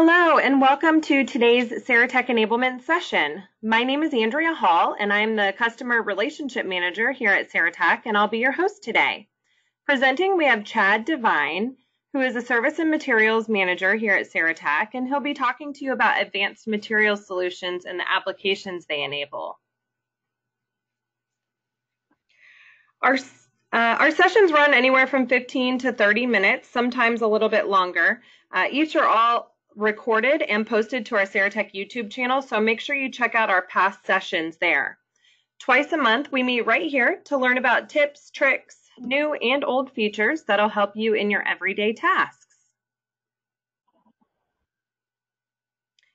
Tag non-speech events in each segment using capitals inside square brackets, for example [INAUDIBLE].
Hello, and welcome to today's Saratech Enablement session. My name is Andrea Hall, and I'm the Customer Relationship Manager here at Saratech, and I'll be your host today. Presenting, we have Chad Devine, who is a Service and Materials Manager here at Saratech, and he'll be talking to you about advanced material solutions and the applications they enable. Our, uh, our sessions run anywhere from 15 to 30 minutes, sometimes a little bit longer. Uh, each are all recorded and posted to our Saratech YouTube channel, so make sure you check out our past sessions there. Twice a month, we meet right here to learn about tips, tricks, new and old features that'll help you in your everyday tasks.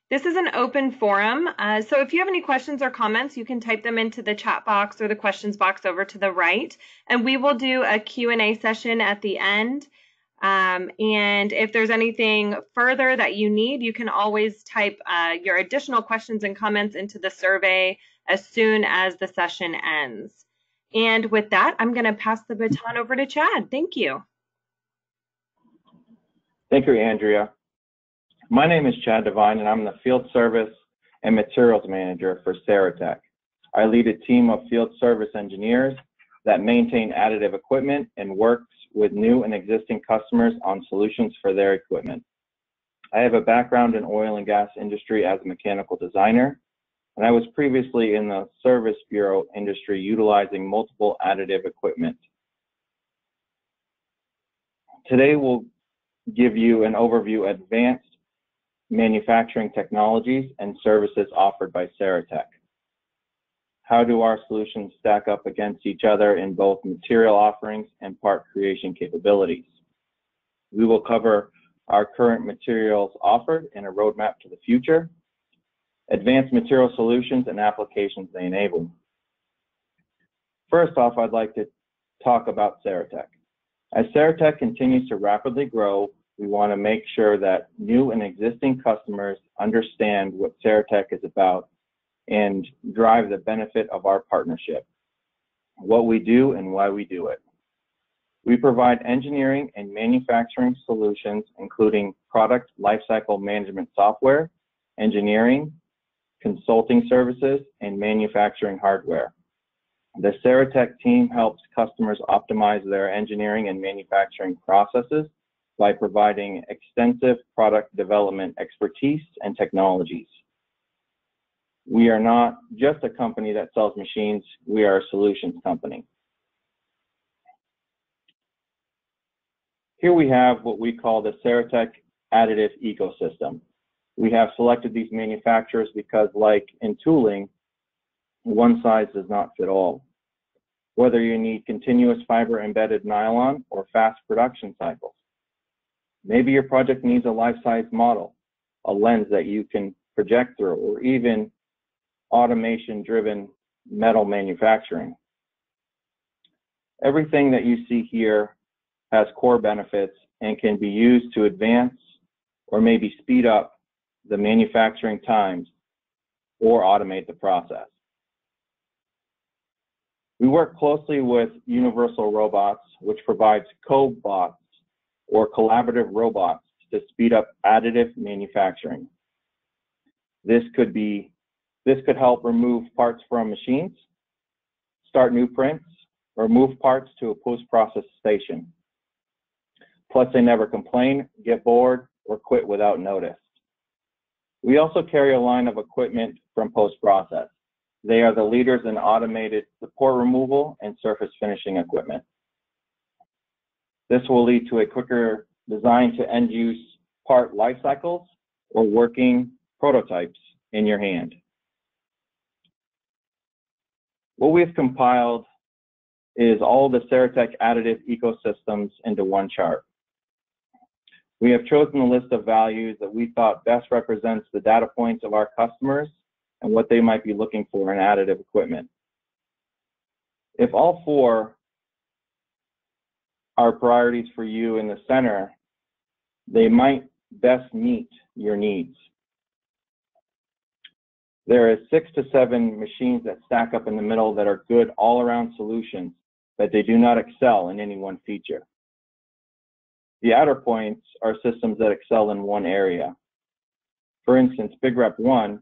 This is an open forum, uh, so if you have any questions or comments, you can type them into the chat box or the questions box over to the right, and we will do a Q&A session at the end. Um, and if there's anything further that you need, you can always type uh, your additional questions and comments into the survey as soon as the session ends. And with that, I'm going to pass the baton over to Chad. Thank you. Thank you, Andrea. My name is Chad Devine, and I'm the Field Service and Materials Manager for Saratech. I lead a team of field service engineers that maintain additive equipment and works with new and existing customers on solutions for their equipment. I have a background in oil and gas industry as a mechanical designer, and I was previously in the service bureau industry utilizing multiple additive equipment. Today we'll give you an overview of advanced manufacturing technologies and services offered by Saratech. How do our solutions stack up against each other in both material offerings and part creation capabilities? We will cover our current materials offered and a roadmap to the future, advanced material solutions and applications they enable. First off, I'd like to talk about Saratech. As Saratech continues to rapidly grow, we want to make sure that new and existing customers understand what Saratech is about and drive the benefit of our partnership, what we do and why we do it. We provide engineering and manufacturing solutions, including product lifecycle management software, engineering, consulting services, and manufacturing hardware. The Saratech team helps customers optimize their engineering and manufacturing processes by providing extensive product development expertise and technologies. We are not just a company that sells machines, we are a solutions company. Here we have what we call the Saratech additive ecosystem. We have selected these manufacturers because like in tooling, one size does not fit all. Whether you need continuous fiber embedded nylon or fast production cycles. Maybe your project needs a life-size model, a lens that you can project through, or even automation driven metal manufacturing. Everything that you see here has core benefits and can be used to advance or maybe speed up the manufacturing times or automate the process. We work closely with Universal Robots, which provides cobots or collaborative robots to speed up additive manufacturing. This could be this could help remove parts from machines, start new prints, or move parts to a PostProcess station. Plus, they never complain, get bored, or quit without notice. We also carry a line of equipment from post-process. They are the leaders in automated support removal and surface finishing equipment. This will lead to a quicker design to end use part life cycles or working prototypes in your hand. What we've compiled is all the Saratech additive ecosystems into one chart. We have chosen a list of values that we thought best represents the data points of our customers and what they might be looking for in additive equipment. If all four are priorities for you in the center, they might best meet your needs. There is six to seven machines that stack up in the middle that are good all-around solutions, but they do not excel in any one feature. The outer points are systems that excel in one area. For instance, BigRep 1,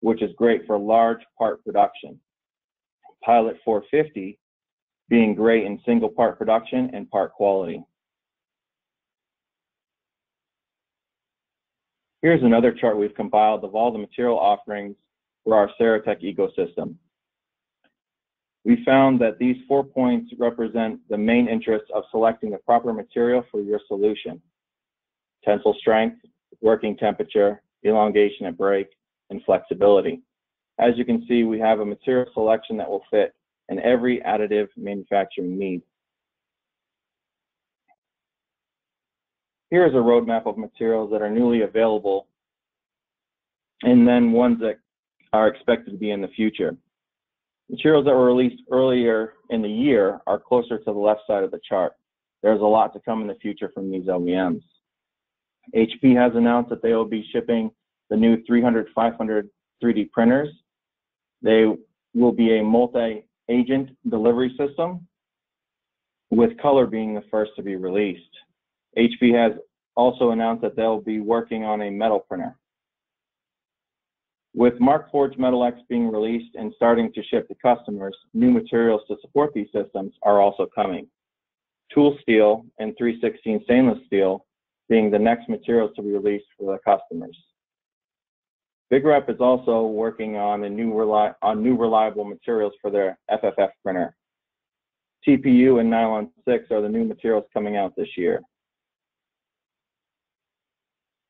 which is great for large part production. Pilot 450 being great in single part production and part quality. Here's another chart we've compiled of all the material offerings for our Saratech ecosystem. We found that these four points represent the main interests of selecting the proper material for your solution. Tensile strength, working temperature, elongation at break, and flexibility. As you can see, we have a material selection that will fit in every additive manufacturing need. Here is a roadmap of materials that are newly available and then ones that are expected to be in the future. Materials that were released earlier in the year are closer to the left side of the chart. There's a lot to come in the future from these OEMs. HP has announced that they will be shipping the new 300, 500 3D printers. They will be a multi-agent delivery system, with color being the first to be released. HP has also announced that they'll be working on a metal printer. With Markforged Metal X being released and starting to ship to customers, new materials to support these systems are also coming. Tool steel and 316 stainless steel being the next materials to be released for the customers. BigRep is also working on a new on new reliable materials for their FFF printer. TPU and Nylon 6 are the new materials coming out this year.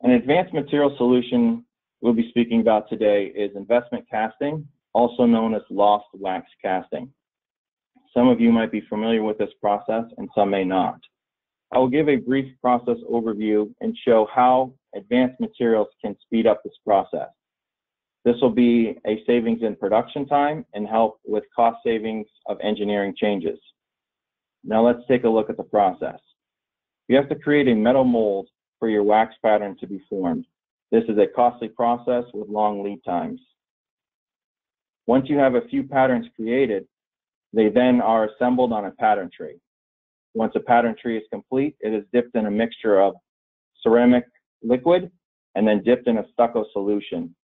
An advanced material solution we'll be speaking about today is investment casting, also known as lost wax casting. Some of you might be familiar with this process and some may not. I will give a brief process overview and show how advanced materials can speed up this process. This will be a savings in production time and help with cost savings of engineering changes. Now let's take a look at the process. You have to create a metal mold for your wax pattern to be formed. This is a costly process with long lead times. Once you have a few patterns created, they then are assembled on a pattern tree. Once a pattern tree is complete, it is dipped in a mixture of ceramic liquid and then dipped in a stucco solution.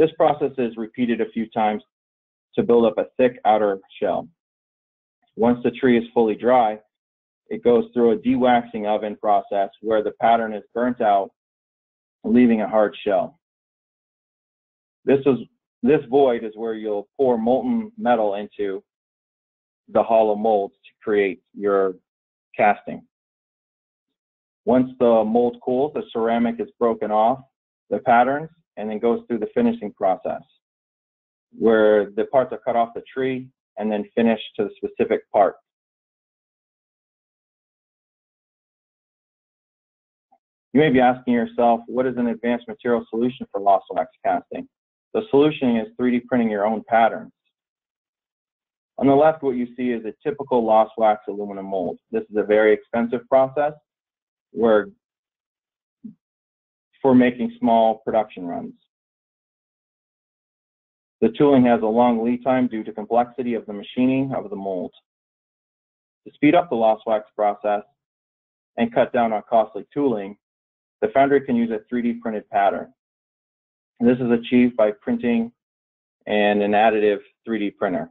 This process is repeated a few times to build up a thick outer shell. Once the tree is fully dry, it goes through a dewaxing oven process where the pattern is burnt out, leaving a hard shell. This is this void is where you'll pour molten metal into the hollow molds to create your casting. Once the mold cools, the ceramic is broken off the patterns and then goes through the finishing process where the parts are cut off the tree and then finished to the specific part. You may be asking yourself, what is an advanced material solution for lost wax casting? The solution is 3D printing your own patterns. On the left, what you see is a typical lost wax aluminum mold. This is a very expensive process where for making small production runs. The tooling has a long lead time due to complexity of the machining of the mold. To speed up the lost wax process and cut down on costly tooling, the foundry can use a 3D printed pattern. This is achieved by printing and an additive 3D printer.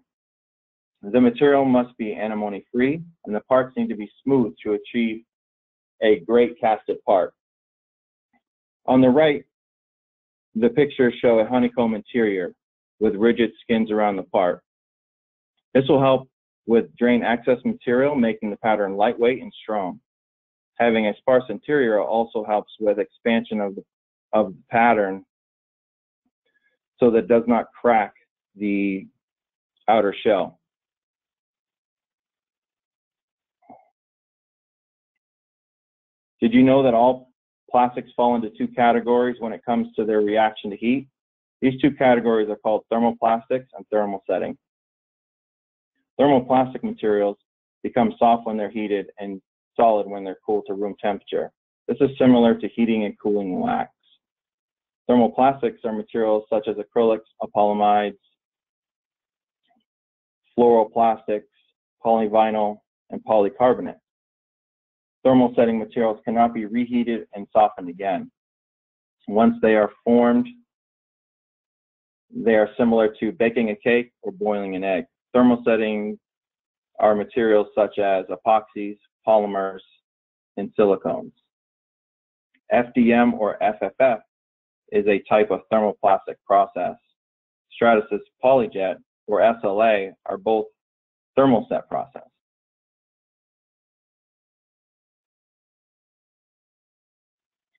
The material must be antimony free and the parts need to be smooth to achieve a great casted part. On the right, the pictures show a honeycomb interior with rigid skins around the part. This will help with drain access material, making the pattern lightweight and strong. Having a sparse interior also helps with expansion of the, of the pattern so that it does not crack the outer shell. Did you know that all plastics fall into two categories when it comes to their reaction to heat? These two categories are called thermoplastics and thermosetting. Thermoplastic materials become soft when they're heated and solid when they're cooled to room temperature. This is similar to heating and cooling wax. Thermoplastics are materials such as acrylics, polyamides, fluoroplastics, polyvinyl, and polycarbonate. Thermal setting materials cannot be reheated and softened again. Once they are formed, they are similar to baking a cake or boiling an egg. Thermal Thermosetting are materials such as epoxies, polymers, and silicones. FDM or FFF is a type of thermoplastic process. Stratasys Polyjet or SLA are both thermoset process.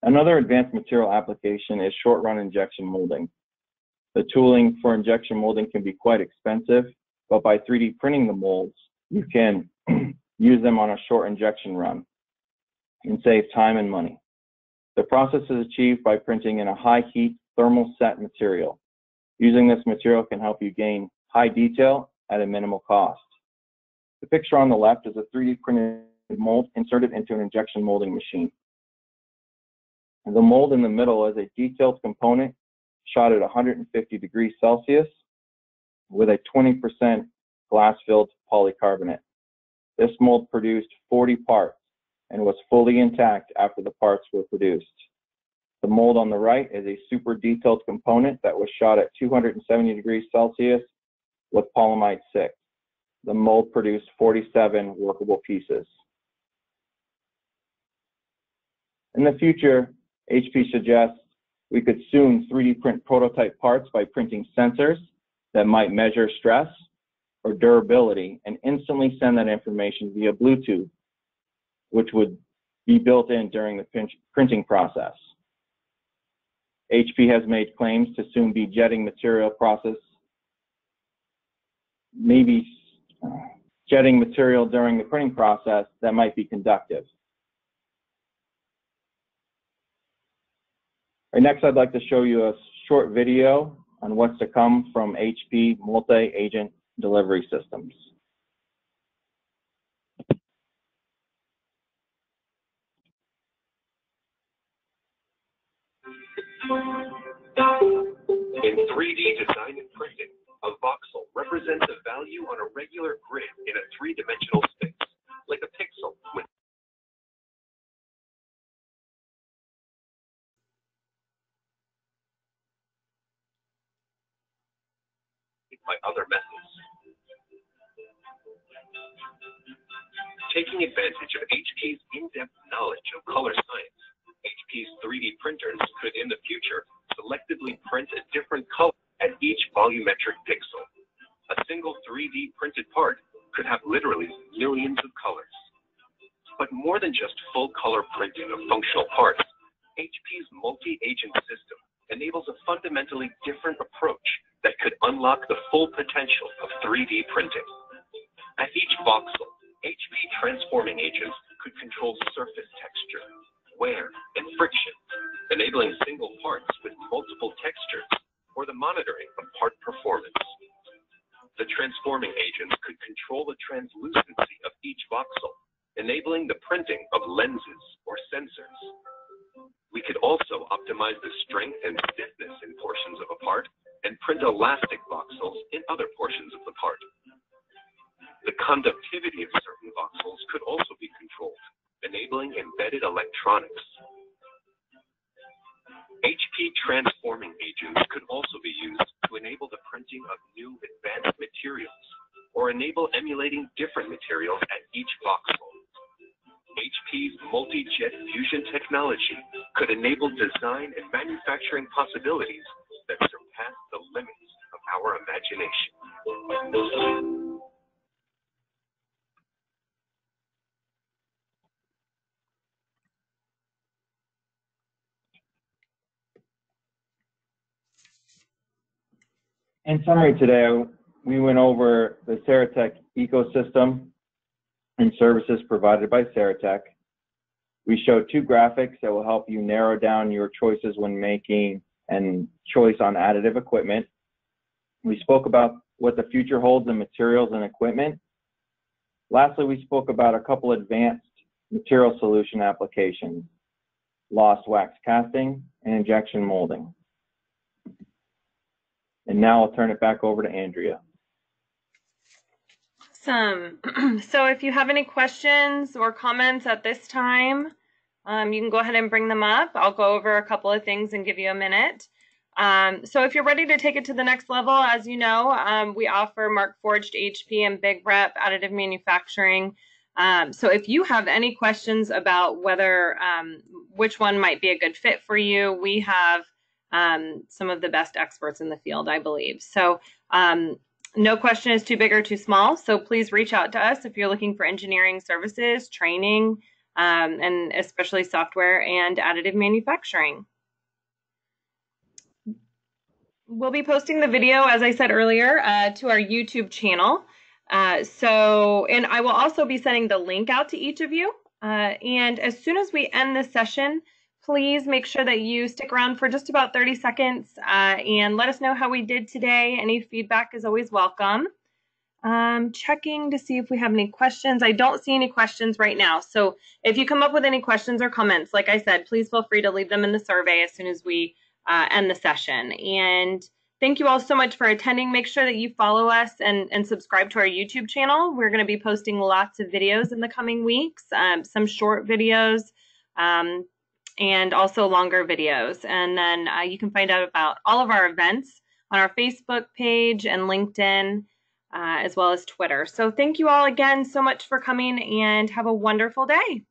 Another advanced material application is short run injection molding. The tooling for injection molding can be quite expensive, but by 3D printing the molds, you can use them on a short injection run and save time and money. The process is achieved by printing in a high heat thermal set material. Using this material can help you gain high detail at a minimal cost. The picture on the left is a 3D printed mold inserted into an injection molding machine. The mold in the middle is a detailed component shot at 150 degrees Celsius with a 20% glass-filled polycarbonate. This mold produced 40 parts and was fully intact after the parts were produced. The mold on the right is a super detailed component that was shot at 270 degrees Celsius with polyamide 6. The mold produced 47 workable pieces. In the future, HP suggests we could soon 3D print prototype parts by printing sensors that might measure stress or durability and instantly send that information via Bluetooth, which would be built in during the printing process. HP has made claims to soon be jetting material process, maybe jetting material during the printing process that might be conductive. Right, next, I'd like to show you a short video on what's to come from HP multi-agent delivery systems. In 3D design and printing, a voxel represents a value on a regular grid in a three-dimensional could have literally millions of colors. But more than just full color printing of functional parts, HP's multi-agent system enables a fundamentally different approach that could unlock the full potential of 3D printing. Each voxel, enabling the printing of lenses or sensors. We could also optimize the strength and stiffness in portions of a part and print elastic voxels in other portions of the part. The conductivity of certain voxels could also be controlled, enabling embedded electronics. HP transforming agents could also be used enable emulating different materials at each voxel. HP's multi-jet fusion technology could enable design and manufacturing possibilities that surpass the limits of our imagination. In summary today, we went over the Saratech ecosystem and services provided by Saratech. We showed two graphics that will help you narrow down your choices when making and choice on additive equipment. We spoke about what the future holds in materials and equipment. Lastly, we spoke about a couple advanced material solution applications, lost wax casting and injection molding. And now I'll turn it back over to Andrea. Awesome. [CLEARS THROAT] so if you have any questions or comments at this time, Um, you can go ahead and bring them up. I'll go over a couple of things and give you a minute. Um, so if you're ready to take it to the next level, as you know, um, we offer Markforged HP and BigRep additive manufacturing. Um, so if you have any questions about whether um, which one might be a good fit for you, we have um, some of the best experts in the field, I believe. So um, no question is too big or too small. So please reach out to us if you're looking for engineering services, training, and especially software and additive manufacturing. We'll be posting the video, as I said earlier, uh, to our YouTube channel. Uh, so, and I will also be sending the link out to each of you. Uh, and as soon as we end this session, please make sure that you stick around for just about 30 seconds uh, and let us know how we did today. Any feedback is always welcome. Um, checking to see if we have any questions. I don't see any questions right now. So if you come up with any questions or comments, like I said, please feel free to leave them in the survey as soon as we uh, end the session. And thank you all so much for attending. Make sure that you follow us and, and subscribe to our YouTube channel. We're going to be posting lots of videos in the coming weeks, um, some short videos, um, and also longer videos. And then uh, you can find out about all of our events on our Facebook page and LinkedIn, uh, as well as Twitter. So thank you all again so much for coming and have a wonderful day.